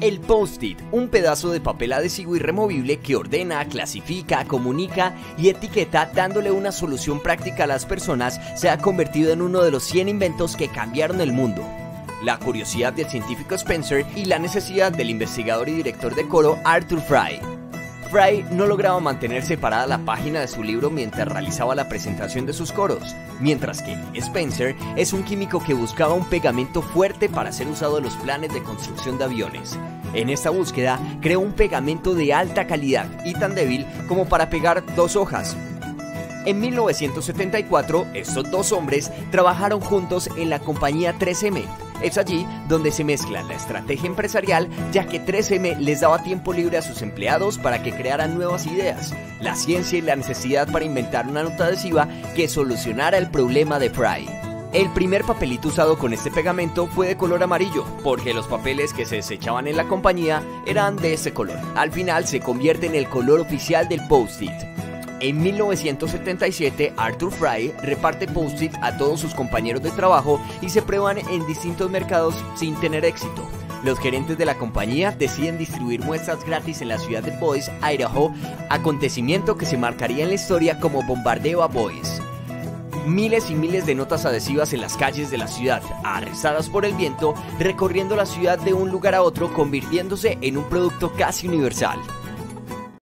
El post-it, un pedazo de papel adhesivo y removible que ordena, clasifica, comunica y etiqueta dándole una solución práctica a las personas, se ha convertido en uno de los 100 inventos que cambiaron el mundo. La curiosidad del científico Spencer y la necesidad del investigador y director de coro Arthur Fry. Fry no lograba mantener separada la página de su libro mientras realizaba la presentación de sus coros, mientras que Spencer es un químico que buscaba un pegamento fuerte para ser usado en los planes de construcción de aviones. En esta búsqueda creó un pegamento de alta calidad y tan débil como para pegar dos hojas, en 1974, estos dos hombres trabajaron juntos en la compañía 3M. Es allí donde se mezcla la estrategia empresarial, ya que 3M les daba tiempo libre a sus empleados para que crearan nuevas ideas, la ciencia y la necesidad para inventar una nota adhesiva que solucionara el problema de Fry. El primer papelito usado con este pegamento fue de color amarillo, porque los papeles que se desechaban en la compañía eran de ese color. Al final se convierte en el color oficial del post-it. En 1977, Arthur Fry reparte post-it a todos sus compañeros de trabajo y se prueban en distintos mercados sin tener éxito. Los gerentes de la compañía deciden distribuir muestras gratis en la ciudad de Boise, Idaho, acontecimiento que se marcaría en la historia como bombardeo a Boise. Miles y miles de notas adhesivas en las calles de la ciudad, arrasadas por el viento, recorriendo la ciudad de un lugar a otro, convirtiéndose en un producto casi universal.